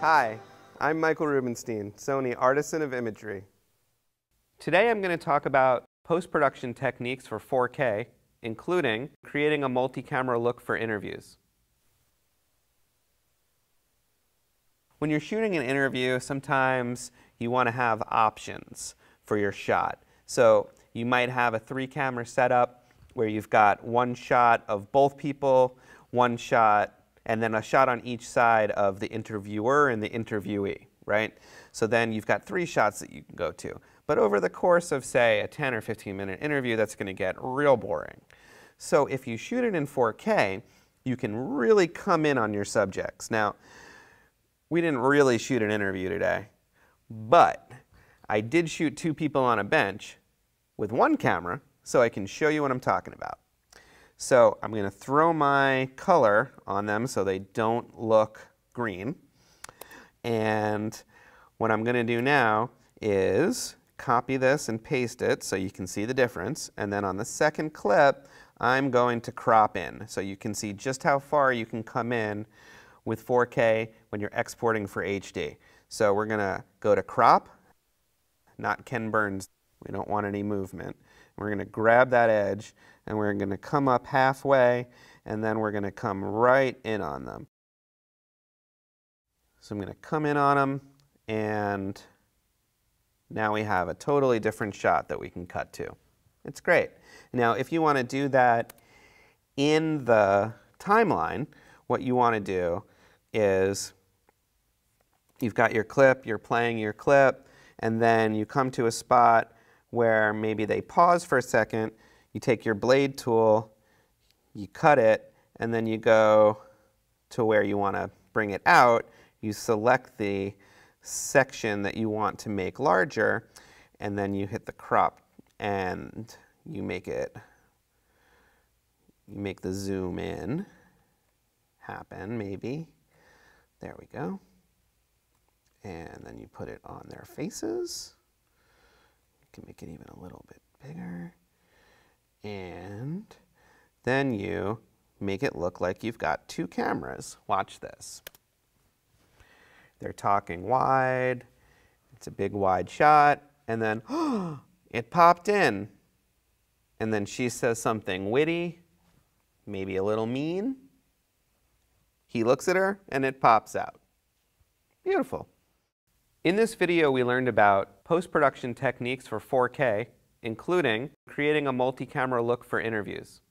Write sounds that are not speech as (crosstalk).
Hi, I'm Michael Rubenstein, Sony Artisan of Imagery. Today I'm going to talk about post-production techniques for 4K, including creating a multi-camera look for interviews. When you're shooting an interview, sometimes you want to have options for your shot. So you might have a three-camera setup where you've got one shot of both people, one shot and then a shot on each side of the interviewer and the interviewee, right? So then you've got three shots that you can go to. But over the course of, say, a 10 or 15 minute interview, that's going to get real boring. So if you shoot it in 4K, you can really come in on your subjects. Now, we didn't really shoot an interview today, but I did shoot two people on a bench with one camera, so I can show you what I'm talking about. So I'm going to throw my color on them so they don't look green. And what I'm going to do now is copy this and paste it so you can see the difference. And then on the second clip, I'm going to crop in so you can see just how far you can come in with 4K when you're exporting for HD. So we're going to go to crop, not Ken Burns. We don't want any movement. We're going to grab that edge and we're going to come up halfway and then we're going to come right in on them. So I'm going to come in on them and now we have a totally different shot that we can cut to. It's great. Now if you want to do that in the timeline, what you want to do is you've got your clip, you're playing your clip, and then you come to a spot where maybe they pause for a second, you take your blade tool, you cut it, and then you go to where you want to bring it out. You select the section that you want to make larger, and then you hit the crop and you make it, you make the zoom in happen, maybe. There we go. And then you put it on their faces. Can make it even a little bit bigger. And then you make it look like you've got two cameras. Watch this. They're talking wide. It's a big wide shot. And then, oh, (gasps) it popped in. And then she says something witty, maybe a little mean. He looks at her and it pops out. Beautiful. In this video, we learned about post-production techniques for 4K including creating a multi-camera look for interviews.